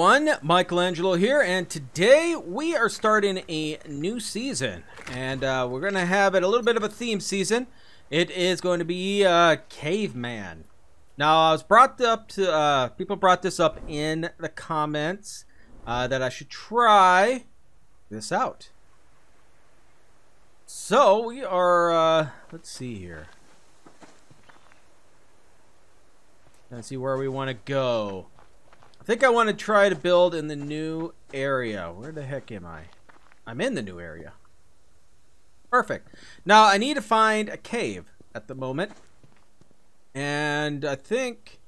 everyone, Mykillangelo here, and today we are starting a new season, and uh, we're going to have it a little bit of a theme season. It is going to be uh, Caveman. Now, I was brought up to, uh, people brought this up in the comments uh, that I should try this out. So, we are, uh, let's see here. Let's see where we want to go. I think I want to try to build in the new area. Where the heck am I? I'm in the new area. Perfect. Now, I need to find a cave at the moment. And I think...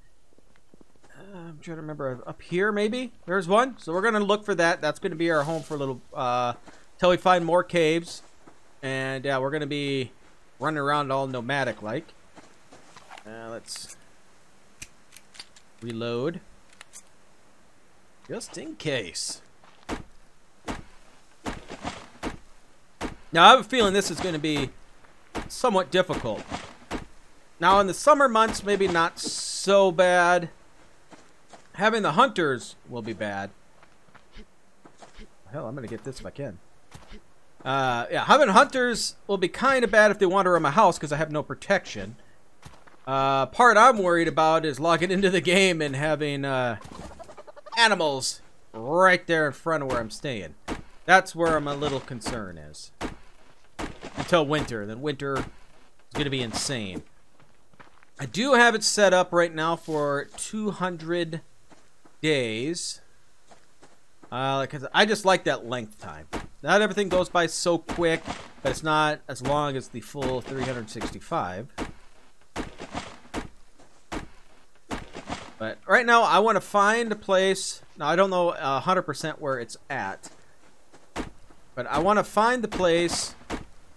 Uh, I'm trying to remember. Up here, maybe? There's one. So we're going to look for that. That's going to be our home for a little... Uh, we find more caves. And, yeah, we're going to be running around all nomadic-like. Uh, let's reload. Just in case. Now, I have a feeling this is going to be somewhat difficult. Now, in the summer months, maybe not so bad. Having the hunters will be bad. Hell, I'm going to get this if I can. Uh, yeah, having hunters will be kind of bad if they wander around my house because I have no protection. Uh, part I'm worried about is logging into the game and having, uh, animals right there in front of where I'm staying. That's where my little concern is. Until winter. Then winter is going to be insane. I do have it set up right now for 200 days. Uh, because I just like that length time. Not everything goes by so quick, but it's not as long as the full 365. But right now, I want to find a place. Now, I don't know 100% where it's at. But I want to find the place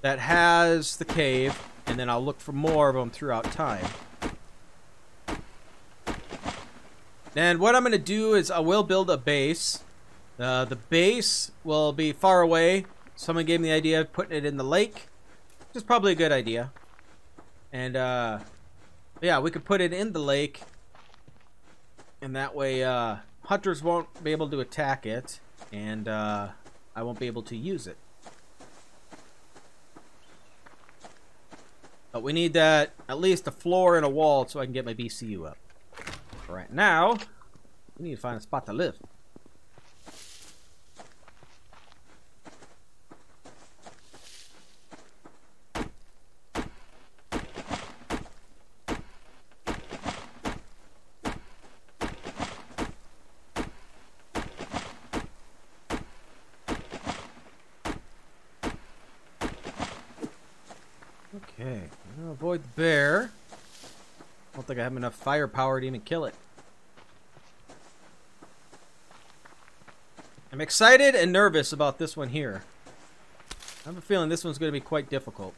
that has the cave, and then I'll look for more of them throughout time. And what I'm going to do is I will build a base. Uh, the base will be far away. Someone gave me the idea of putting it in the lake, which is probably a good idea. And, uh, yeah, we could put it in the lake and that way uh, hunters won't be able to attack it and uh, I won't be able to use it. But we need that at least a floor and a wall so I can get my BCU up. Right now, we need to find a spot to live. Okay, I'm gonna avoid the bear. I don't think I have enough firepower to even kill it. I'm excited and nervous about this one here. I have a feeling this one's going to be quite difficult.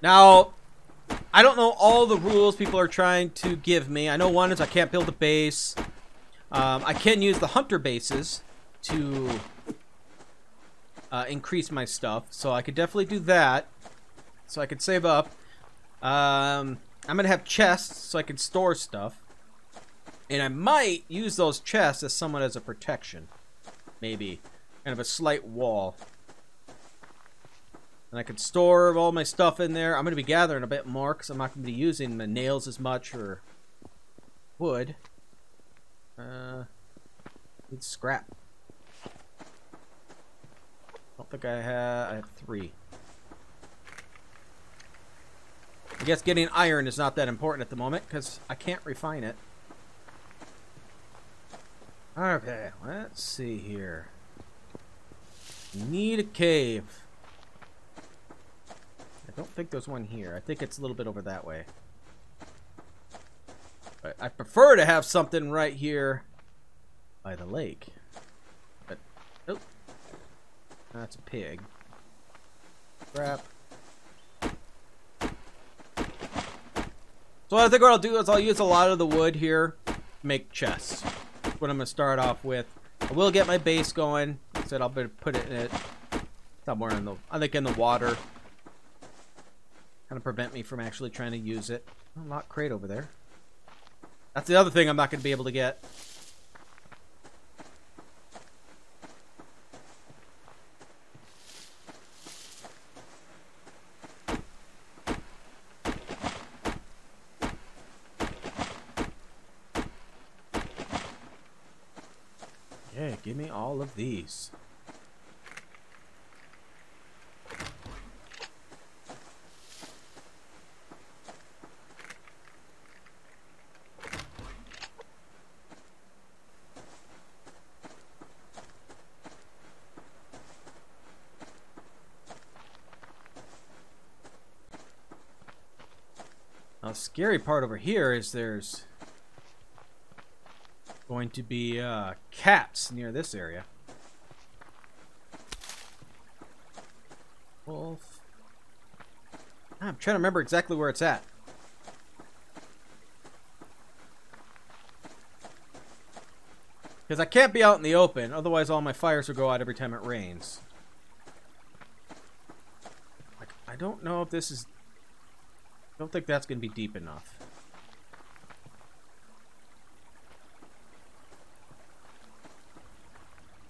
Now, I don't know all the rules people are trying to give me. I know one is I can't build a base. Um, I can use the hunter bases to uh, increase my stuff. So I could definitely do that. So I could save up. Um, I'm to have chests so I can store stuff. And I might use those chests as somewhat as a protection. Maybe. Kind of a slight wall. And I can store all my stuff in there. I'm to be gathering a bit more because I'm not to be using the nails as much or wood. Uh, need scrap. don't think I have... I have three. I guess getting iron is not that important at the moment because I can't refine it. Okay, let's see here. Need a cave. I don't think there's one here. I think it's a little bit over that way. But I prefer to have something right here by the lake. But, oh. That's a pig. Crap. So I think what I'll do is I'll use a lot of the wood here make chests. That's what I'm going to start off with. I will get my base going. I said I'll put it in it Somewhere in the, I think in the water. Kind of prevent me from actually trying to use it. Unlock crate over there. That's the other thing I'm not going to be able to get. Yeah, give me all of these. The scary part over here is there's going to be uh, cats near this area. Wolf. I'm trying to remember exactly where it's at. Because I can't be out in the open, otherwise all my fires will go out every time it rains. Like, I don't know if this is... I don't think that's going to be deep enough.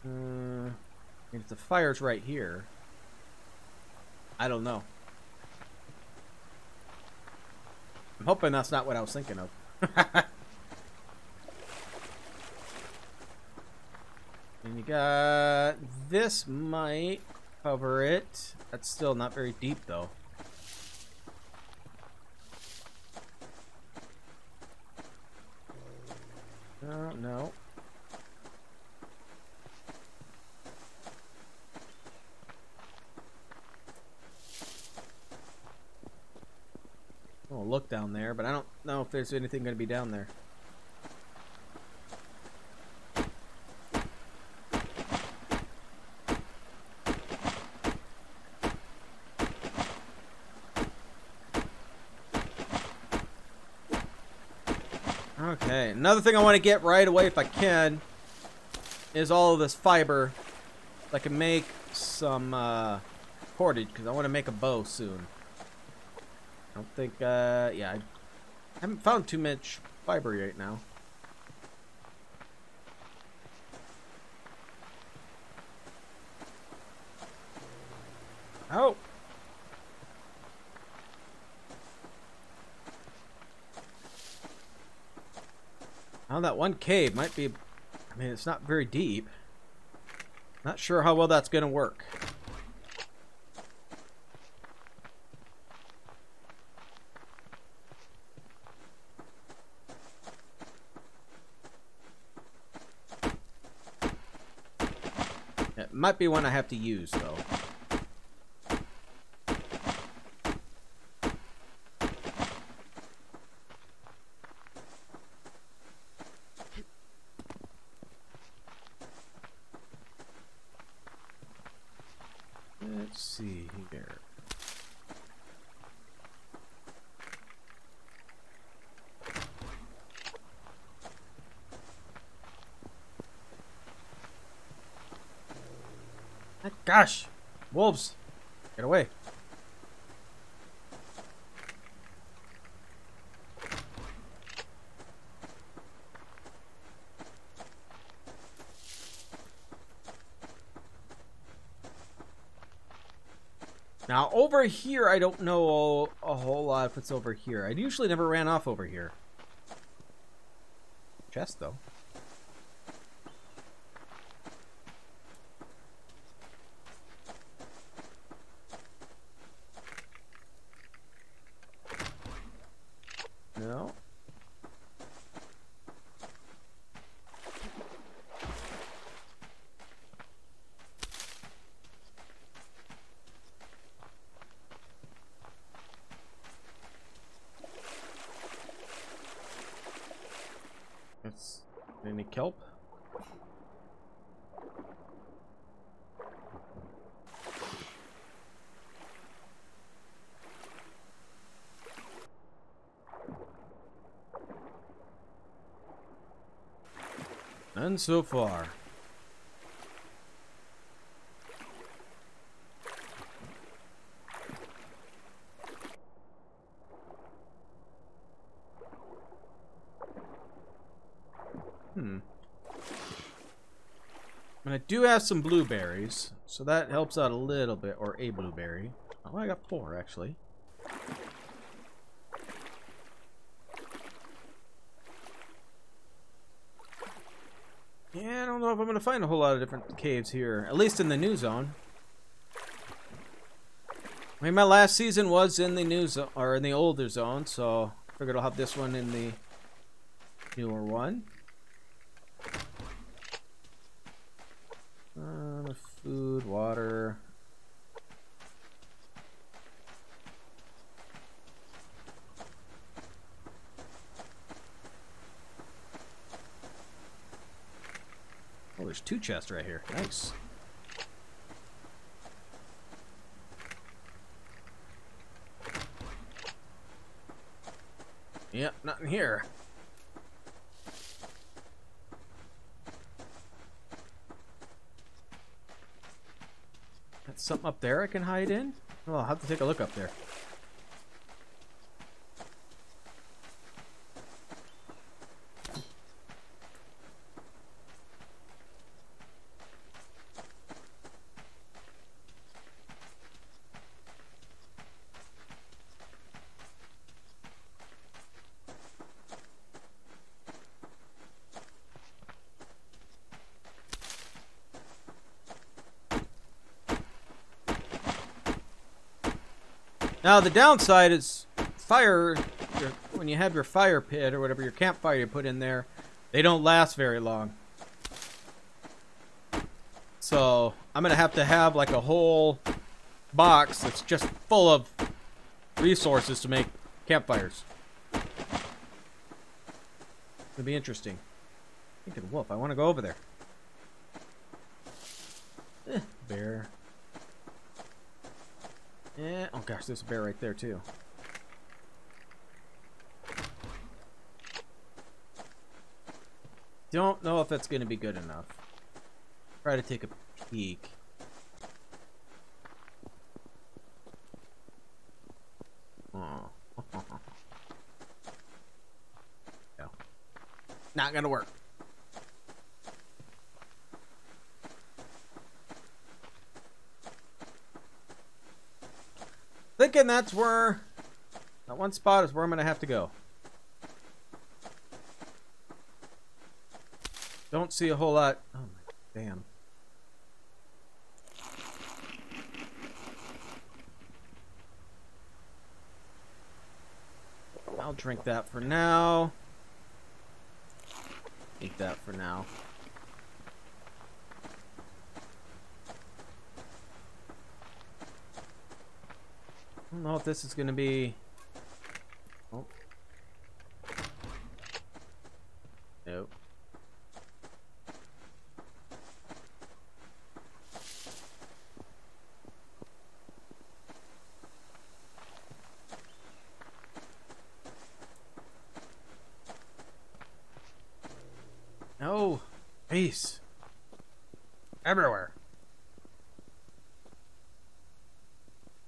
Uh, if the fire's right here, I don't know. I'm hoping that's not what I was thinking of. and you got this might cover it. That's still not very deep though. Uh, no. I'll look down there, but I don't know if there's anything going to be down there. Okay, another thing I want to get right away if I can is all of this fiber. I can make some uh, cordage because I want to make a bow soon. I don't think, uh, yeah, I haven't found too much fiber right now. Oh! That one cave might be, I mean, it's not very deep. Not sure how well that's going to work. It might be one I have to use, though. Let's see here. Ah, gosh! Wolves! Get away. Now, over here, I don't know a whole lot if it's over here. I usually never ran off over here. Chest, though. No. It's any kelp? None so far. Hmm. And I do have some blueberries, so that helps out a little bit, or a blueberry. Oh, I got four, actually. Yeah, I don't know if I'm going to find a whole lot of different caves here, at least in the new zone. I mean, my last season was in the new zone, or in the older zone, so I figured I'll have this one in the newer one. Uh, food, water. Oh, there's two chests right here. Nice. Yep, nothing here. Something up there I can hide in? Oh, I'll have to take a look up there. Now the downside is fire. When you have your fire pit or whatever your campfire you put in there, they don't last very long. So I'm gonna have to have like a whole box that's just full of resources to make campfires. It'll be interesting. Thinking wolf. I want to go over there. Eh, bear. Yeah. Oh gosh, there's a bear right there too. Don't know if that's going to be good enough. Try to take a peek. Oh. no. Not going to work. Thinking that's where... That one spot is where I'm to have to go. Don't see a whole lot... Oh, my damn. I'll drink that for now. Eat that for now. I don't know if this is going to be... Oh. Nope. No! Peace! Everywhere!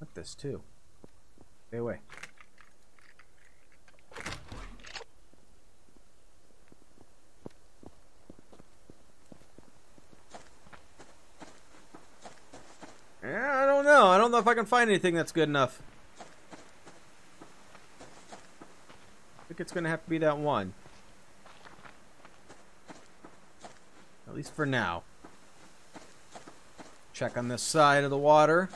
Like this too. Stay away. Yeah, I don't find anything that's good enough. I think it's going to have to be that one. At least for now. Check on this side of the water.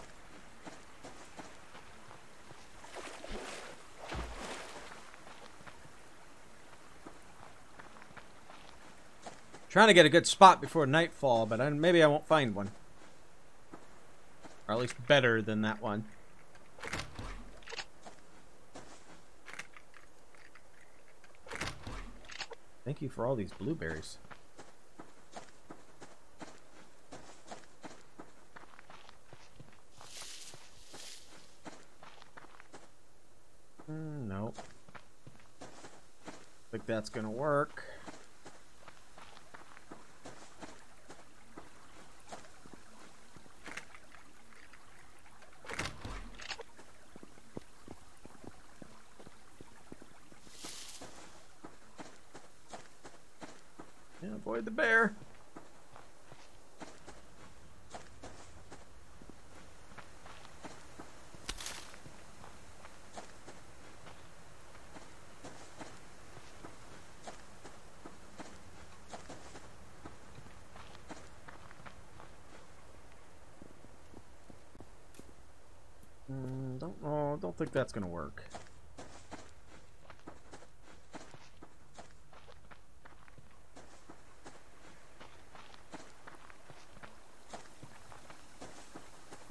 Trying to get a good spot before nightfall, but I, maybe I won't find one. Or at least better than that one. Thank you for all these blueberries. Mm, nope. Think that's gonna work. Avoid the bear. Mm, don't oh, don't think that's gonna work.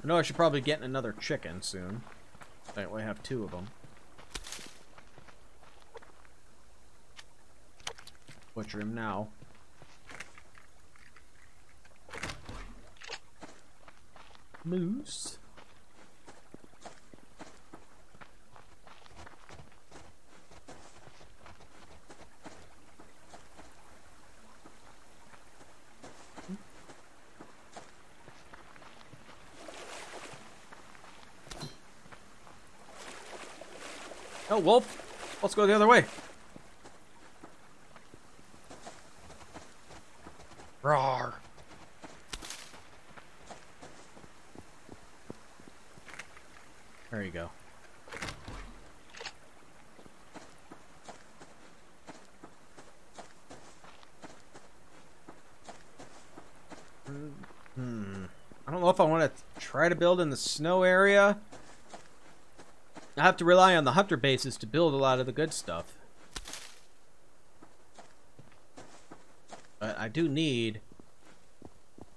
Know I should probably get another chicken soon. That way I have two of them. Butcher him now. Moose. Oh, wolf. Let's go the other way. Roar. There you go. Hmm. I don't know if I want to try to build in the snow area. I have to rely on the hunter bases to build a lot of the good stuff. But I do need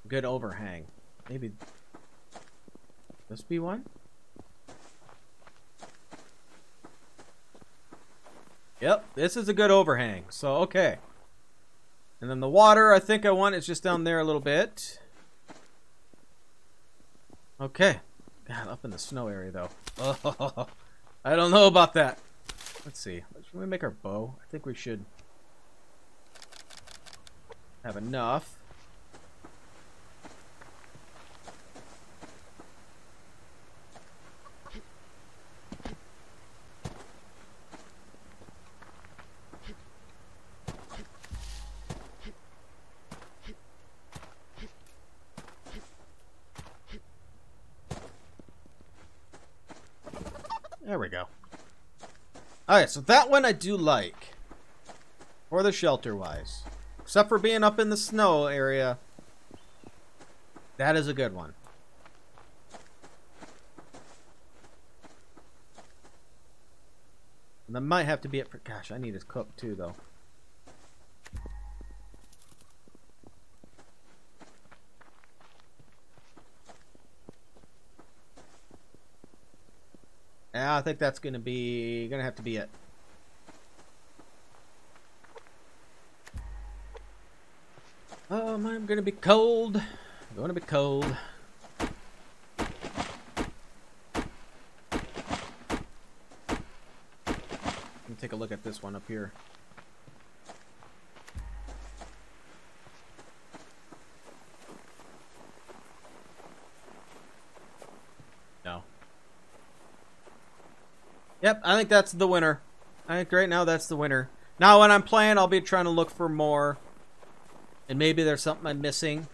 good overhang. Maybe this be one? Yep, this is a good overhang. So, okay. And then the water, I think I want is just down there a little bit. Okay. God, up in the snow area, though. I don't know about that. Let's see. Should we make our bow? I think we should have enough. There we go. Alright, so that one I do like. For the shelter-wise. Except for being up in the snow area. That is a good one. And that might have to be it for... Gosh, I need to cook too, though. Yeah, I think that's gonna be gonna have to be it. Um, I'm gonna be cold. I'm gonna be cold. Let me take a look at this one up here. No. Yep, I think that's the winner. I think right now that's the winner. Now when I'm playing, I'll be trying to look for more. And maybe there's something I'm missing.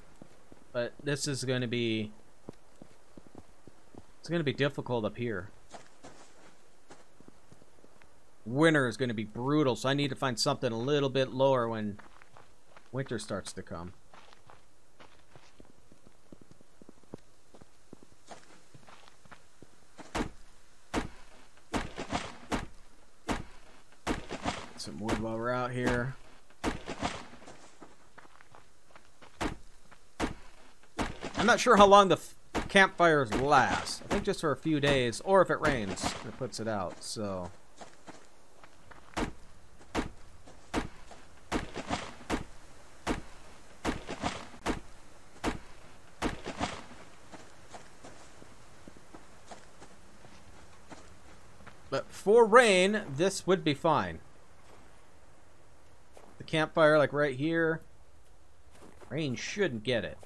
But this is going to be... It's going to be difficult up here. Winter is going to be brutal, so I need to find something a little bit lower when winter starts to come. Some wood while we're out here. I'm not sure how long the campfires last. I think just for a few days, or if it rains, it puts it out, so... But for rain, this would be fine. Campfire, like right here, rain shouldn't get it.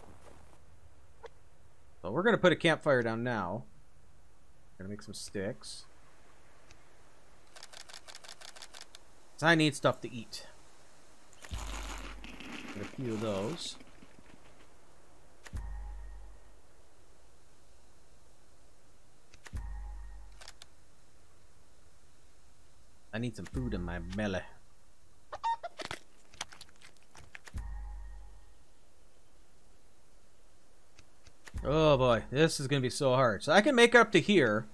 But we're going to put a campfire down now. Gonna make some sticks. I need stuff to eat. Get a few of those. I need some food in my belly. Oh boy, this is going to be so hard. So I can make up to here.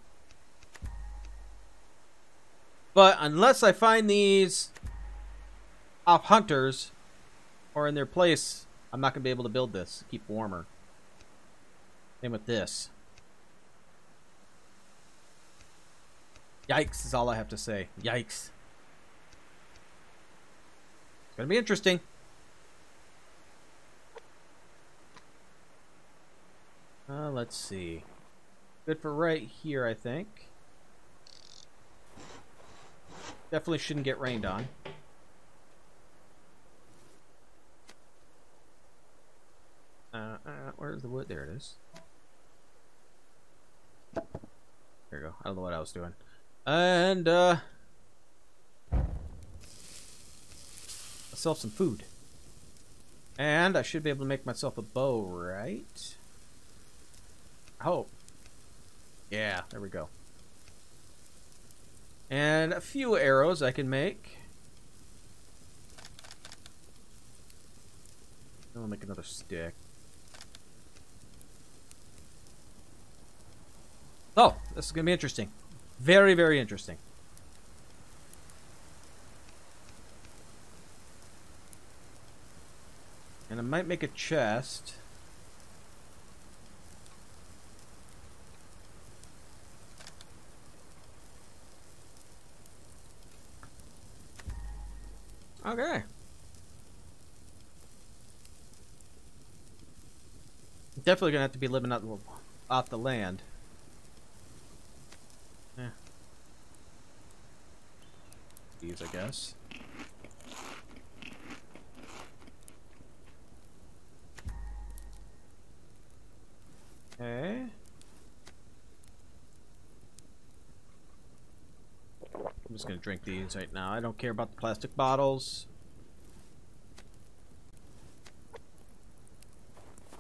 But unless I find these off hunters or in their place, I'm not going to be able to build this. Keep warmer. Same with this. Yikes is all I have to say. Yikes. It's going to be interesting. Uh, let's see. Good for right here, I think. Definitely shouldn't get rained on. Uh, uh, where's the wood? There it is. There you go. I don't know what I was doing. And, uh... Myself some food. And I should be able to make myself a bow, right? Hope. Yeah, there we go. And a few arrows I can make. I'll make another stick. Oh, this is going to be interesting. Very, very interesting. And I might make a chest. Okay. Definitely gonna have to be living out off the land. Yeah. These, I guess. Okay. Just gonna drink these right now. I don't care about the plastic bottles.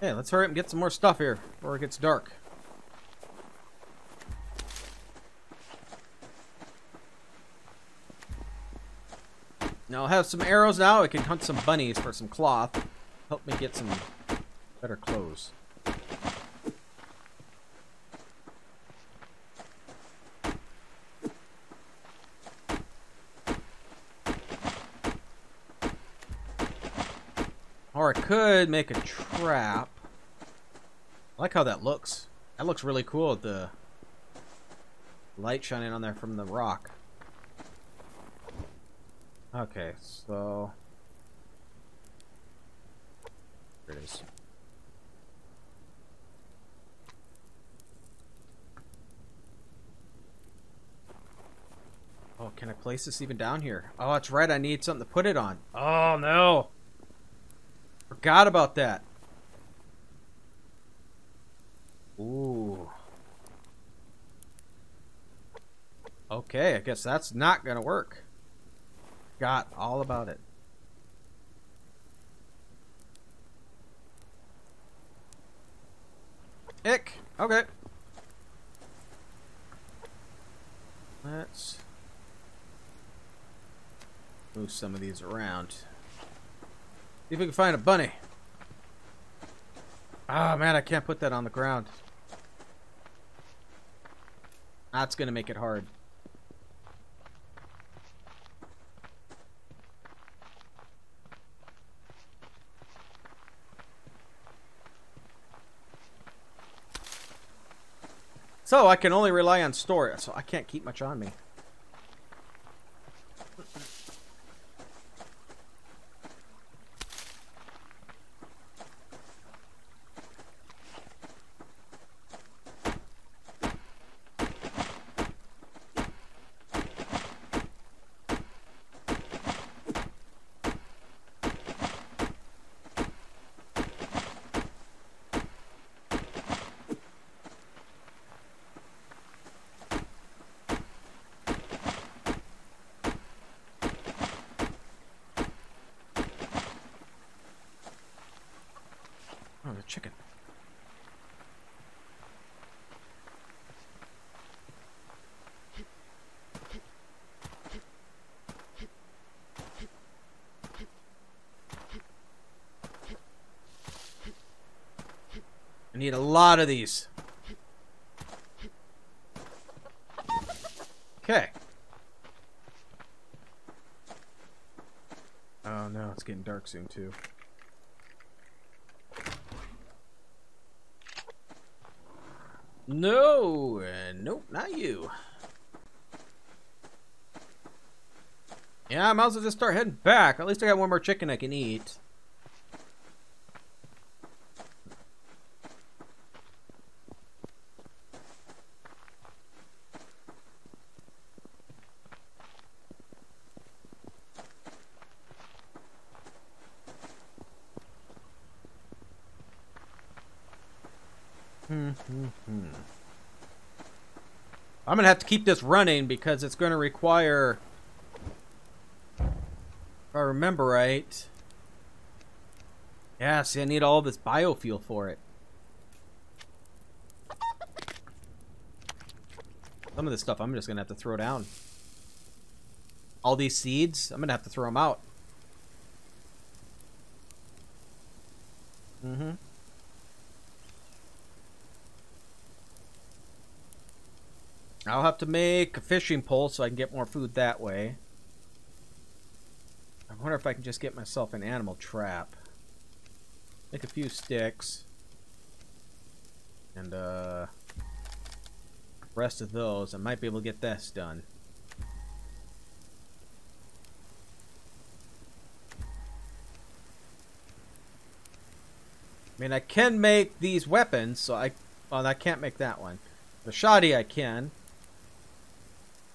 Hey, let's hurry up and get some more stuff here before it gets dark. Now I'll have some arrows now. I can hunt some bunnies for some cloth. Help me get some better clothes. I could make a trap. I like how that looks. That looks really cool with the light shining on there from the rock. Okay, so... There it is. Oh, can I place this even down here? Oh, that's right. I need something to put it on. Oh, no. Forgot about that. Ooh. Okay, I guess that's not gonna work. Got all about it. Ick. Okay. Let's move some of these around. See if we can find a bunny. Ah, oh, man, I can't put that on the ground. That's to make it hard. So I can only rely on storage, so I can't keep much on me. I need a lot of these. Okay. Oh no, it's getting dark soon too. No, uh, nope, not you. Yeah, I might as well just start heading back. At least I got one more chicken I can eat. Hmm, hmm, hmm. I'm gonna have to keep this running because it's gonna require if I remember right. Yeah, see I need all this biofuel for it. Some of this stuff I'm just gonna have to throw down. All these seeds, I'm gonna have to throw them out. Mm-hmm. I'll have to make a fishing pole so I can get more food that way. I wonder if I can just get myself an animal trap. Make a few sticks. And, uh... Rest of those, I might be able to get this done. I mean, I can make these weapons, so I... Well, I can't make that one. The shoddy I can.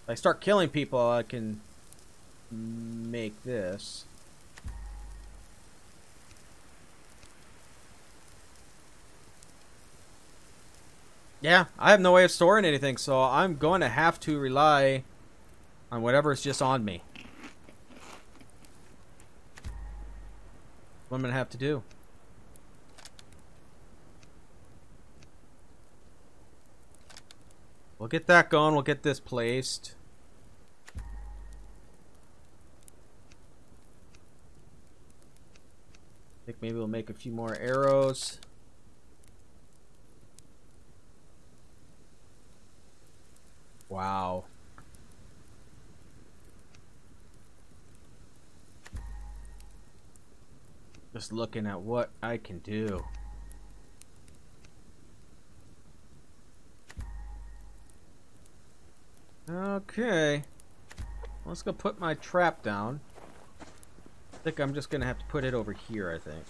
If I start killing people, I can make this. Yeah, I have no way of storing anything, so I'm going to have to rely on whatever is just on me. What I'm going to have to do. We'll get that going. We'll get this placed. I think maybe we'll make a few more arrows. Wow. Just looking at what I can do. Okay. Let's go put my trap down. I think I'm just going to have to put it over here, I think.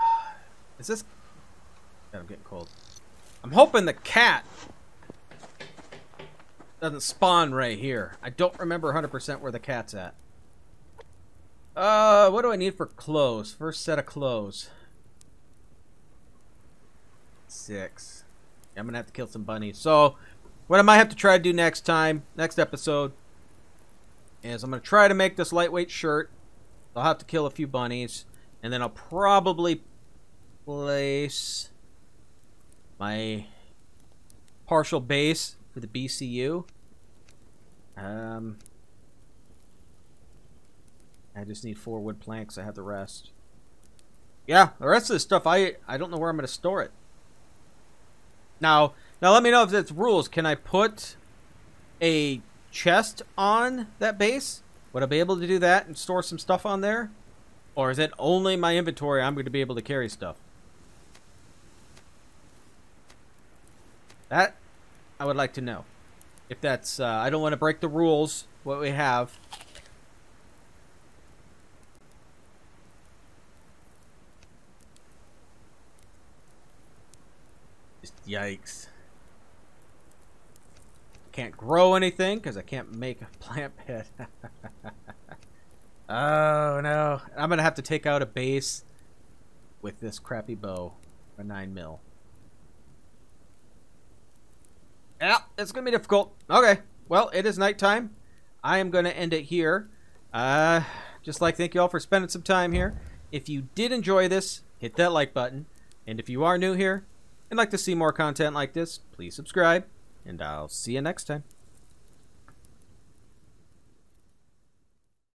Is this... Yeah, I'm getting cold. I'm hoping the cat doesn't spawn right here. I don't remember 100% where the cat's at. Uh, what do I need for clothes? First set of clothes. Six. I'm gonna have to kill some bunnies. So, what I might have to try to do next time, next episode, is I'm gonna try to make this lightweight shirt. I'll have to kill a few bunnies, and then I'll probably place my partial base for the BCU. Um, I just need four wood planks. I have the rest. Yeah, the rest of the stuff, I, I don't know where I'm going to store it. Now, now let me know if it's rules. Can I put a chest on that base? Would I be able to do that and store some stuff on there? Or is it only my inventory I'm going to be able to carry stuff? That I would like to know. If that's, uh, I don't want to break the rules, what we have. Just yikes. Can't grow anything because I can't make a plant pit. oh no. I'm going to have to take out a base with this crappy bow. A 9 mil. Yeah, it's going to be difficult. Okay. Well, it is nighttime. I am going to end it here. Uh, just like thank you all for spending some time here. If you did enjoy this, hit that like button. And if you are new here, and like to see more content like this, please subscribe, and I'll see you next time.